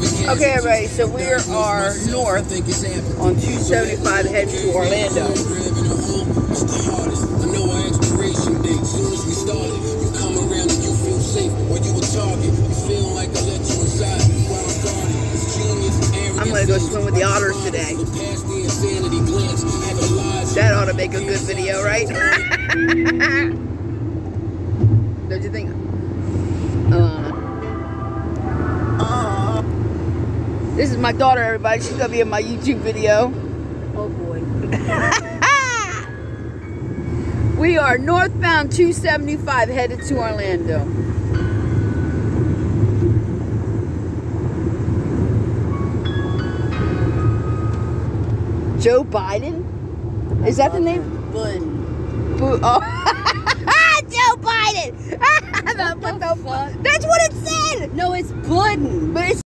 Okay, everybody, so we are north on 275 heading to Orlando. I'm gonna go swim with the otters today. That ought to make a good video, right? Don't you think? This is my daughter, everybody. She's gonna be in my YouTube video. Oh boy. We are northbound 275 headed to Orlando. Joe Biden? Is that the name? Bun. Oh. Joe Biden! What the fuck? That's what it said! No, it's Bun. But it's